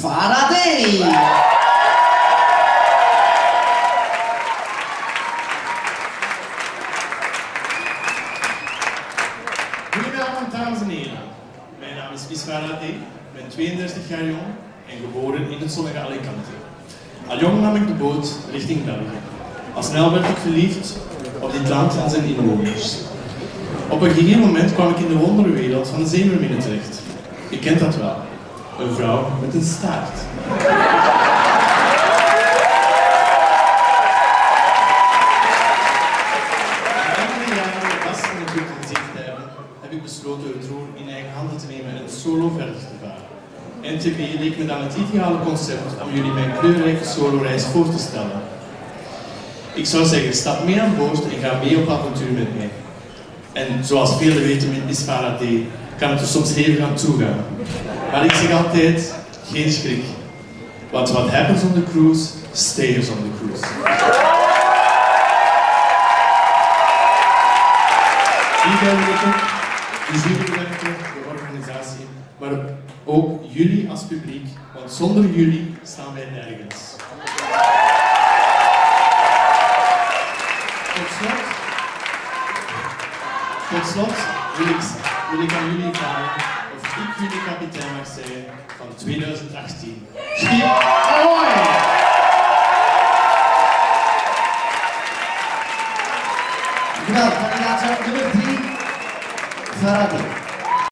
Faraday. Goedenavond, dames en heren. Mijn naam is Ismail Ade, ben 32 jaar jong en geboren in het zonnige Alicante. Al jong nam ik de boot richting België. Al snel werd ik verliefd op dit land en zijn inwoners. Op een gegeven moment kwam ik in de wonderwereld van de zeemerminnen terecht. Je kent dat wel. Een vrouw met een staart. Enkele jaren last van het druk gezicht te hebben, heb ik besloten het roer in eigen handen te nemen en solo verder te varen. NTB leek me dan het ideale concept om jullie mijn kleurrijke solo-reis voor te stellen. Ik zou zeggen, stap mee aan boord en ga mee op avontuur met mij. En zoals velen weten Miss Faraday, kan het er soms hevig aan toegaan. Maar ik zeg altijd, geen schrik. Want what happens on the cruise, stays on the cruise. Vrijwilliger, de jurywerker, de organisatie, maar ook jullie als publiek, want zonder jullie staan wij nergens. Tot slot, tot slot wil ik, wil ik aan jullie vragen ik jullie kapitein mag zijn van 2018. Schip Ahoy! Kandidaat nummer 3, Faraday.